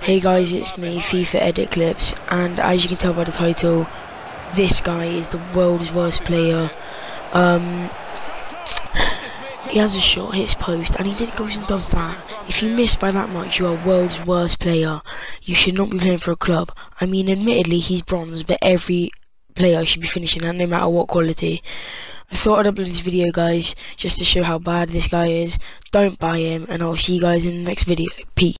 Hey guys, it's me, FIFA Edit Clips, and as you can tell by the title, this guy is the world's worst player. Um, he has a shot, hits post, and he then goes and does that. If you miss by that much, you are world's worst player. You should not be playing for a club. I mean, admittedly, he's bronze, but every player should be finishing that, no matter what quality. I thought I'd upload this video, guys, just to show how bad this guy is. Don't buy him, and I'll see you guys in the next video. Peace.